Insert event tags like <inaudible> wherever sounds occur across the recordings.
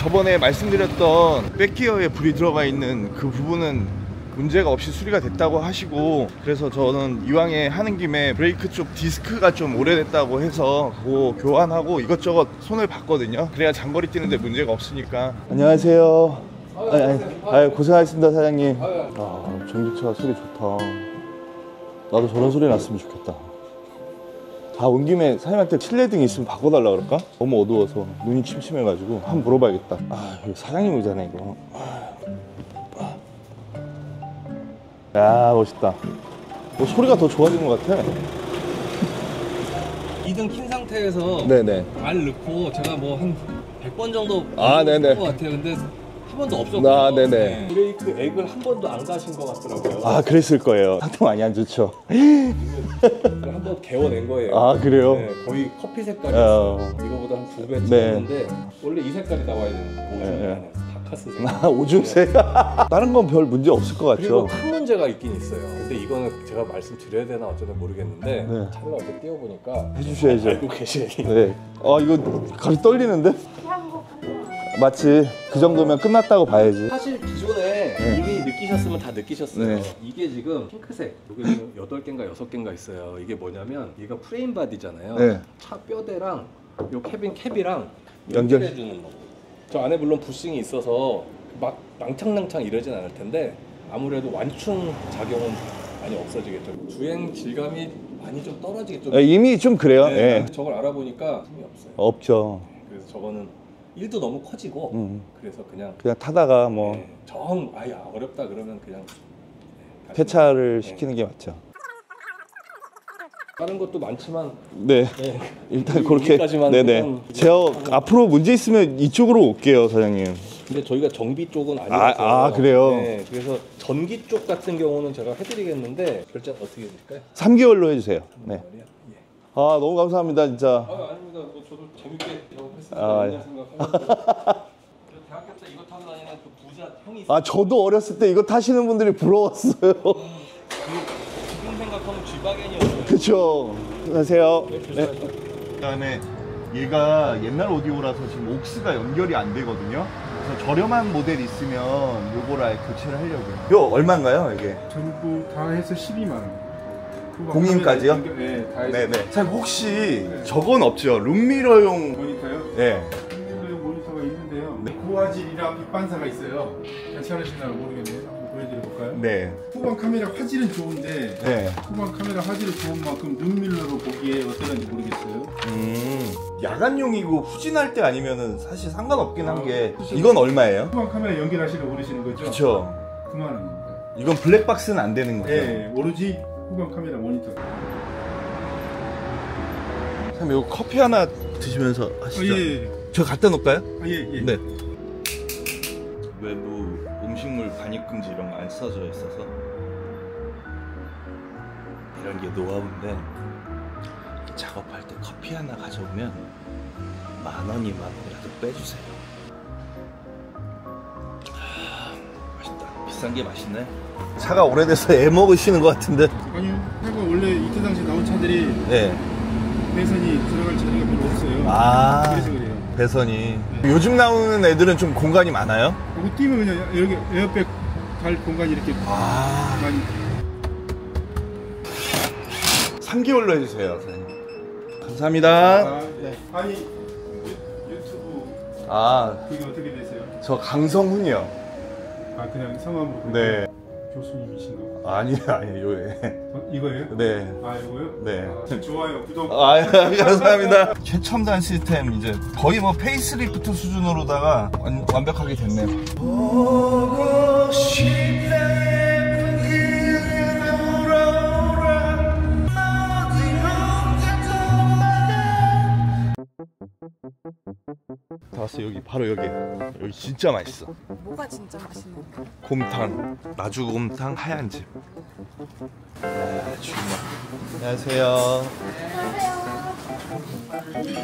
저번에 말씀드렸던 백기어에 불이 들어가 있는 그 부분은 문제가 없이 수리가 됐다고 하시고 그래서 저는 이왕에 하는 김에 브레이크 쪽 디스크가 좀 오래됐다고 해서 그거 교환하고 이것저것 손을 봤거든요. 그래야 장거리 뛰는데 문제가 없으니까. 안녕하세요. 아니, 아니, 아유, 고생하셨습니다 사장님. 아 전기차 소리 좋다. 나도 저런 소리 났으면 좋겠다 다온 김에 사장님한테 실내등 있으면 바꿔달라 그럴까? 너무 어두워서 눈이 침침해가지고 한번 물어봐야겠다 아 이거 사장님 의자네 이거 야 멋있다 뭐 소리가 더 좋아진 것 같아 2등 킨 상태에서 네네 말 넣고 제가 뭐 한 100번 정도 아, 네네. 것 같아요. 근데 한 번도 없었고요. 아, 네네. 브레이크 액을 한 번도 안 가신 것 같더라고요. 아 그랬을 거예요 상태 많이 안 좋죠 한 번 개워낸 거예요. 아 그래요? 네, 거의 커피 색깔이었어요. 어, 이거보다 한 두배 네. 찍었는데 원래 이 색깔이 나와야 되는 오줌 네. <laughs> 네. 다카스 색. 아, 오줌새 다른 건 별 문제 없을 것 그리고 같죠 큰 문제가 있긴 있어요. 근데 이거는 제가 말씀드려야 되나 어쩌나 모르겠는데 네. 차를 어제 띄워보니까 해주셔야죠 알고 계시니 네. 아 이거 가리 떨리는데? 맞지 그 정도면 끝났다고 봐야지 사실 기존에 네. 이미 느끼셨으면 다 느끼셨어요. 네. 이게 지금 핑크색, 여기 지금 8개인가 6개인가 있어요. 이게 뭐냐면 얘가 프레임 바디잖아요. 네. 차 뼈대랑 요 캐빈 캡이랑 연결- 연결해 주는 거. 저 안에 물론 부싱이 있어서 막 낭창낭창 이러진 않을 텐데 아무래도 완충 작용은 많이 없어지겠죠. 주행 질감이 많이 좀 떨어지겠죠. 아, 이미 좀 그래요 네, 예. 저걸 알아보니까 힘이 없어요. 없죠 그래서 저거는 일도 너무 커지고 음. 그래서 그냥 그냥 타다가 뭐 네, 정 아예 어렵다 그러면 그냥 네, 폐차를 시키는 게 맞죠 다른 것도 많지만 네 네. 일단 그렇게 여기까지만 네네 제가 앞으로 문제 있으면 이쪽으로 올게요 사장님 근데 저희가 전기 쪽은 아니라서 아, 아, 그래요? 네, 그래서 전기 쪽 같은 경우는 제가 해드리겠는데 결제 어떻게 해드릴까요? 3개월로 해주세요 네. 아 너무 감사합니다 진짜 아 아닙니다. 뭐 저도 재밌게 아, 예. 생각하고 <laughs> 대학교 때 이거 타고 다니는 그 부자 형이 있어요. 아 저도 어렸을 때 이거 타시는 분들이 부러웠어요 지금 생각하면 쥐바겐이었어요. 그쵸 안녕하세요 네. 그다음에 얘가 옛날 오디오라서 지금 옥스가 연결이 안 되거든요 그래서 저렴한 모델 있으면 요거를 아예 교체를 하려고요 요 얼마인가요 이게? 전부 다 해서 12만 원. 공인까지요? 연결- 네, 다 해서. 네네 사장님 혹시 저건 없죠? 룸미러용 모니터요? 네. 컴퓨터용 모니터가 있는데요. 고화질이랑 빛반사가 있어요. 괜찮으시나 모르겠네요. 한번 보여드려 볼까요? 네. 후방 카메라 화질은 좋은데 네. 후방 카메라 화질이 좋은 만큼 룸밀러로 보기에 어떠는지 모르겠어요. 음, 야간용이고 후진할 때 아니면은 사실 상관없긴 한게 이건 얼마예요? 후방 카메라 연결하시려 모르시는 거죠? 그쵸 그만 원입니다. 이건 블랙박스는 안 되는 거죠? 네, 오로지 후방 카메라 모니터. 선생님 이거 커피 하나 드시면서 아, 하시죠 예, 예. 저 갖다 놓을까요? 아, 예, 예. 네 외부 음식물 반입 금지 이런 거 안 써져 있어서 이런 게 노하우인데 작업할 때 커피 하나 가져오면 만 원이만 원이라도 빼주세요 아, 맛있다 비싼 게 맛있네 차가 오래돼서 애 먹으시는 것 같은데. 아니요, 차가 원래 이때 당시 나온 차들이 네. 배선이 들어갈 자리가 별로 없어요. 아 그래서 그래요. 배선이. 요즘 나오는 애들은 좀 공간이 많아요? 그거 뛰면 그냥 여기 에어백 달 공간이 이렇게 아. 많이. 3개월로 해주세요 선생님. 감사합니다. 아, 네. 아니 유, 유튜브 아. 그게 어떻게 되세요? 저 강성훈이요. 아 그냥 성함으로 네 교수님이신가? 아니에요 아니에요 예. 어, 이거예요? 네 아 이거요? 네. 아, 좋아요 구독 아, <laughs> 감사합니다. 최첨단 시스템 이제 거의 뭐 페이스리프트 수준으로다가 완, 완벽하게 됐네요. 다 왔어 여기 바로 여기. 여기 진짜 맛있어. 뭐가 진짜 맛있는 거? 곰탕. 나주곰탕 하얀 집. 야, 주인공. 안녕하세요.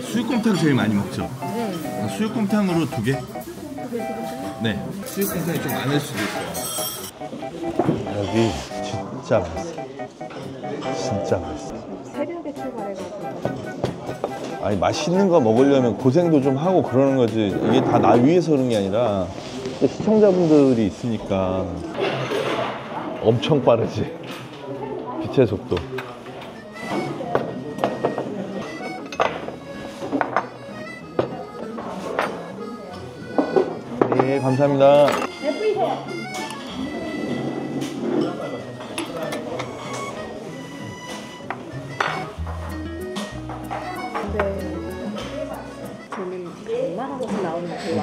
수육곰탕 제일 많이 먹죠? 네. 수육곰탕으로 두 개? 네. 수육곰탕이 좀 많을 수도 있어요 여기 진짜 맛있어. 진짜 맛있어 아니 맛있는 거 먹으려면 고생도 좀 하고 그러는 거지. 이게 다 나 위해서 그런 게 아니라 또 시청자분들이 있으니까 엄청 빠르지. 빛의 속도. 네 감사합니다. 저는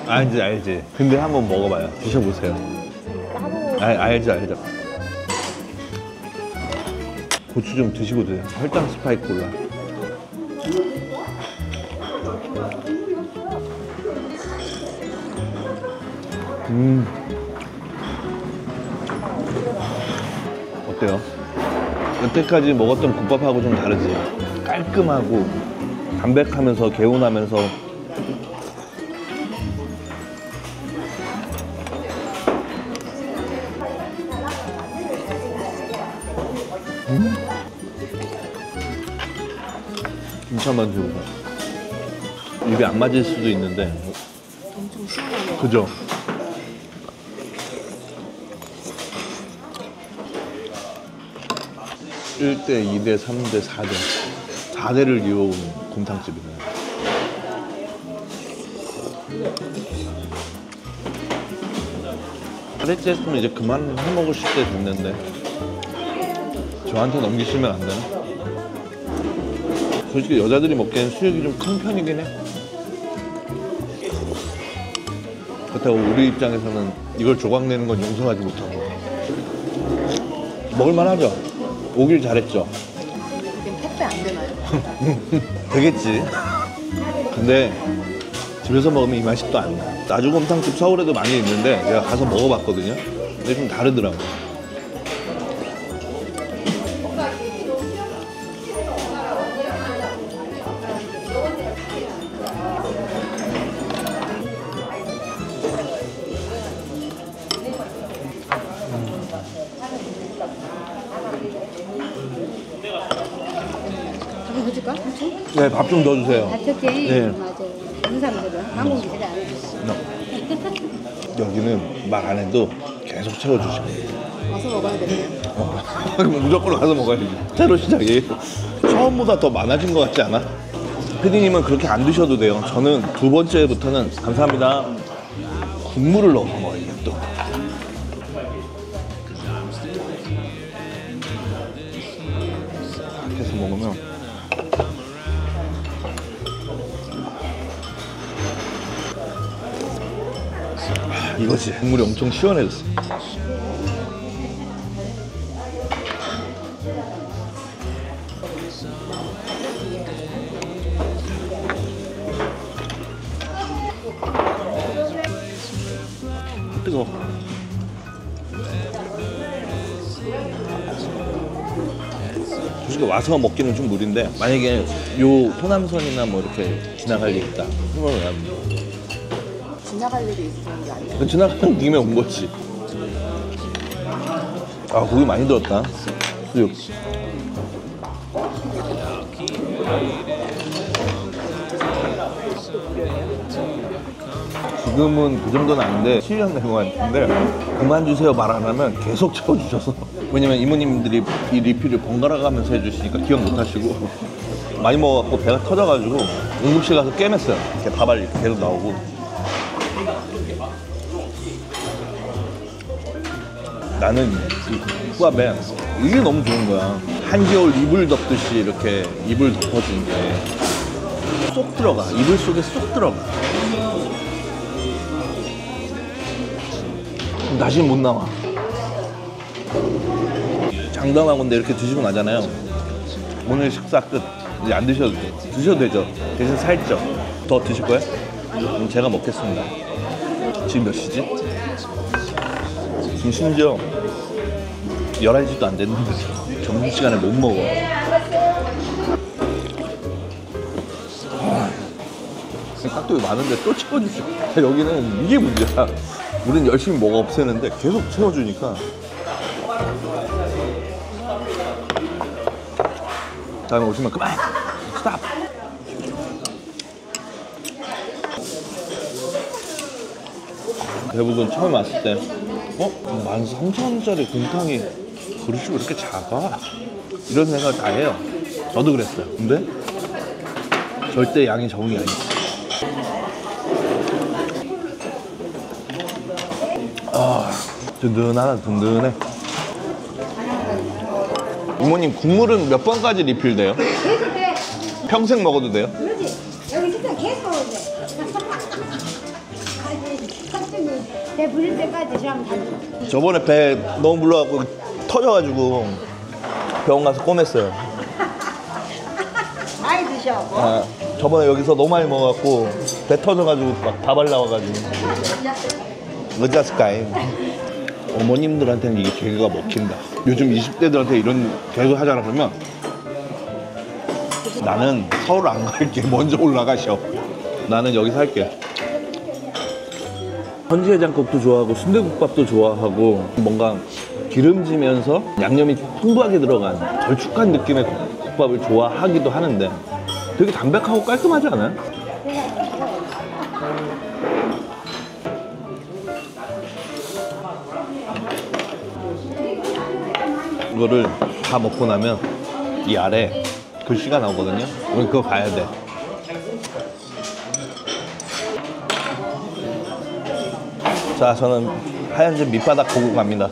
알지 알지. 근데 한번 먹어봐요. 드셔보세요. 따로 알, 알죠 알죠. 고추 좀 드시고 드세요. 혈당 스파이크 올라. 음. 어때요? 여태까지 먹었던 국밥하고 좀 다르지? 깔끔하고 담백하면서 개운하면서 김치만두보다 입에 안 맞을 수도 있는데 엄청 시원하네요. 그죠? 일 대 이 대 삼 대 사대 4대를 이어온 곰탕집이네. 사대째 했으면 이제 그만 해 먹으실 때 됐는데 저한테 넘기시면 안 되나? 솔직히 여자들이 먹기엔 수육이 좀 큰 편이긴 해. 그렇다고 우리 입장에서는 이걸 조각 내는 건 용서하지 못하고 먹을만 하죠? 오길 잘했죠? 택배 안 되나요? <laughs> 되겠지 근데 집에서 먹으면 이 맛이 또 안 나. 나주곰탕집 서울에도 많이 있는데 내가 가서 먹어봤거든요 근데 좀 다르더라고 밥 을 해줄까? 삼촌? 네밥 좀 넣어주세요 다쳤지? 네. 맞아요. 한국 안 해. 여기는 말 안 해도 계속 채워주시고 와서 먹어야 되네요. 어, <laughs> 무조건 가서 먹어야지. 새로 시작이. 처음보다 더 많아진 것 같지 않아? 피디님은 그렇게 안 드셔도 돼요. 저는 두 번째부터는 감사합니다. 국물을 넣어서 먹어요, 또. 이거지. 국물이 엄청 시원해졌어. 솔직히 와서 먹기는 좀 무리인데 만약에 요 호남선이나 뭐 이렇게 지나갈 일 있다. 그러면 난 지나갈 일이 있었던 게 아니에요. 그 지나가는 김에 온 거지. 아 고기 많이 들었다. 수육. 지금은 그 정도는 아닌데 7년 된 것 같은데 그만 주세요 말 안 하면 계속 채워주셔서 왜냐면 이모님들이 이 리필을 번갈아 가면서 해주시니까 기억 못 하시고 많이 먹어갖고 배가 터져가지고 응급실 가서 깨맸어요 이렇게 밥알 이렇게 계속 나오고 나는 이 국밥에 이게 너무 좋은 거야. 한겨울 이불 덮듯이 이렇게 이불 덮어준 게쏙 들어가. 이불 속에 쏙 들어가. 다시 못 나와. 장담하고인데 이렇게 드시고 나잖아요. 오늘 식사 끝. 이제 안 드셔도 돼. 드셔도 되죠. 대신 살쪄. 더 드실 거예요? 그럼 제가 먹겠습니다. 지금 몇 시지? 지금 심지어 11시도 안 됐는데 점심시간에 못 먹어. 아, 깍두기 많은데 또 채워주지. 아, 여기는 이게 문제야. 우린 열심히 먹어 없애는데 계속 채워주니까. 다음에 오시면 그만. 스탑. 대부분 처음 왔을 때 어? 13,000원짜리 곰탕이 그릇이 왜 이렇게 작아? 이런 생각을 다 해요 저도 그랬어요 근데 절대 양이 적은 게 아니에요 아 든든하다 든든해 이모님 국물은 몇 번까지 리필 돼요? 평생 먹어도 돼요? 여기 계속. <laughs> 아니, 배 부릴 때까지 다. 저번에 배 너무 불러갖고 터져가지고 병원 가서 꼬맸어요. 많이 드셔고. 아, 저번에 여기서 너무 많이 먹어갖고 배 터져가지고 막 밥알 나와가지고 어쩌스까이 어머님들한테는 이게 개그가 먹힌다. 요즘 20대들한테 이런 개그 하잖아 그러면 나는 서울 안 갈게. <laughs> 먼저 올라가셔. 나는 여기서 할게. 헌지해장국도 좋아하고 순대국밥도 좋아하고 뭔가 기름지면서 양념이 풍부하게 들어간 걸쭉한 느낌의 국밥을 좋아하기도 하는데 되게 담백하고 깔끔하지 않아요? 이거를 다 먹고 나면 이 아래 글씨가 나오거든요. 우리 그거 봐야 돼. 자, 저는 하얀 집 밑바닥 보고 갑니다.